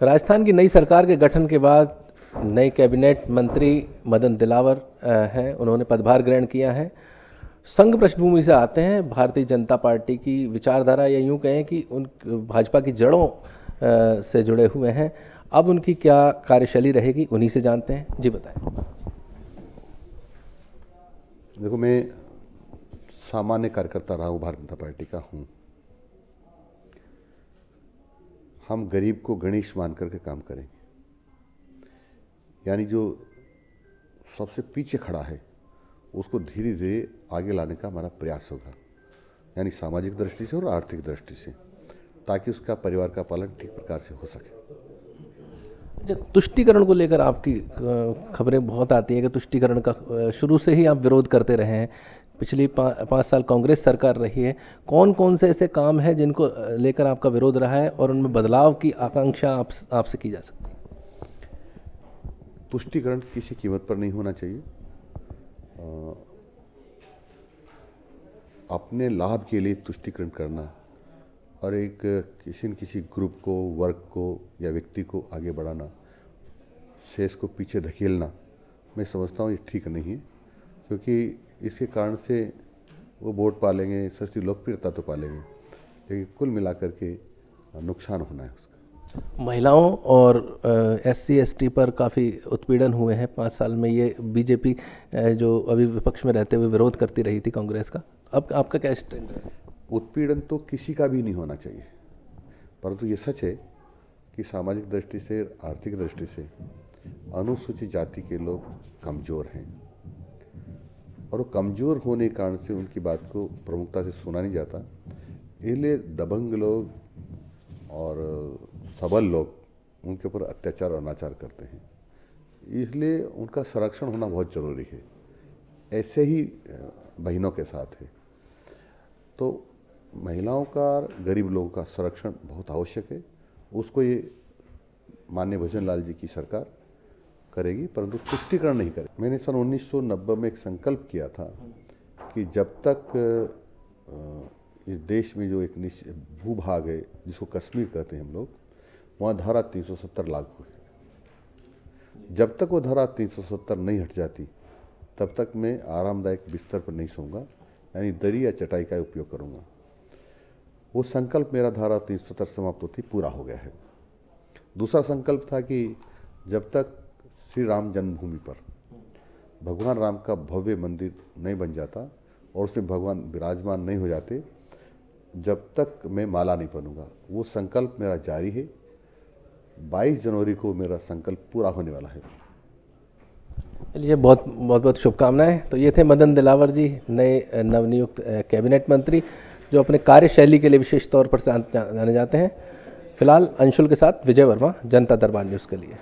राजस्थान की नई सरकार के गठन के बाद नए कैबिनेट मंत्री मदन दिलावर हैं। उन्होंने पदभार ग्रहण किया है। संघ पृष्ठभूमि से आते हैं। भारतीय जनता पार्टी की विचारधारा या यूँ कहें कि उन, भाजपा की जड़ों से जुड़े हुए हैं। अब उनकी क्या कार्यशैली रहेगी, उन्हीं से जानते हैं। जी बताएँ। देखो, मैं सामान्य कार्यकर्ता रहा हूँ, भारतीय जनता पार्टी का हूँ। हम गरीब को गणेश मान करके काम करेंगे। यानी जो सबसे पीछे खड़ा है, उसको धीरे धीरे आगे लाने का हमारा प्रयास होगा। यानी सामाजिक दृष्टि से और आर्थिक दृष्टि से, ताकि उसका परिवार का पालन ठीक प्रकार से हो सके। अच्छा तुष्टिकरण को लेकर आपकी खबरें बहुत आती हैं कि तुष्टिकरण का शुरू से ही आप विरोध करते रहे हैं। पिछली पाँच साल कांग्रेस सरकार रही है कौन कौन से ऐसे काम हैं जिनको लेकर आपका विरोध रहा है और उनमें बदलाव की आकांक्षा आप आपसे की जा सकती है? तुष्टिकरण किसी कीमत पर नहीं होना चाहिए। आ, अपने लाभ के लिए तुष्टिकरण करना और एक किसी न किसी ग्रुप को वर्ग को या व्यक्ति को आगे बढ़ाना शेष को पीछे धकेलना मैं समझता हूँ ये ठीक नहीं है क्योंकि इसके कारण से वो वोट पालेंगे सस्ती लोकप्रियता तो पालेंगे लेकिन कुल मिलाकर के नुकसान होना है उसका। महिलाओं और एस सी पर काफ़ी उत्पीड़न हुए हैं। पाँच साल में ये बीजेपी जो अभी विपक्ष में रहते हुए विरोध करती रही थी कांग्रेस का। अब आपका क्या स्टैंड है? उत्पीड़न तो किसी का भी नहीं होना चाहिए। परंतु ये सच है कि सामाजिक दृष्टि से आर्थिक दृष्टि से अनुसूचित जाति के लोग कमज़ोर हैं। और वो कमज़ोर होने के कारण से उनकी बात को प्रमुखता से सुना नहीं जाता। इसलिए दबंग लोग और सबल लोग उनके ऊपर अत्याचार और अनाचार करते हैं। इसलिए उनका संरक्षण होना बहुत ज़रूरी है। ऐसे ही बहनों के साथ है। तो महिलाओं का गरीब लोगों का संरक्षण बहुत आवश्यक है। उसको ये माननीय भजन लाल जी की सरकार करेगी, परंतु तुष्टिकरण नहीं करेगी। मैंने सन 1990 में एक संकल्प किया था कि जब तक इस देश में जो एक भूभाग है, जिसको कश्मीर कहते हैं हम लोग, वहाँ धारा 370 लागू है। जब तक वो धारा 370 नहीं हट जाती, तब तक मैं आरामदायक बिस्तर पर नहीं सोऊँगा, यानी दरी या चटाई का उपयोग करूँगा। वो संकल्प मेरा धारा तीन सौ सत्तर समाप्त होती, पूरा हो गया है। दूसरा संकल्प था कि जब तक श्री राम जन्मभूमि पर। भगवान राम का भव्य मंदिर नहीं बन जाता और उसमें भगवान विराजमान नहीं हो जाते। जब तक मैं माला नहीं बनूँगा वो संकल्प मेरा जारी है। 22 जनवरी को मेरा संकल्प पूरा होने वाला है। चलिए, बहुत बहुत बहुत शुभकामनाएँ। तो ये थे मदन दिलावर जी, नए, नवनियुक्त कैबिनेट मंत्री, जो अपने कार्यशैली के लिए विशेष तौर पर जाने जाते हैं। फ़िलहाल अंशुल के साथ विजय वर्मा, जनता दरबार न्यूज़ के लिए।